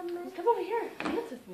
Come over here. Dance with me.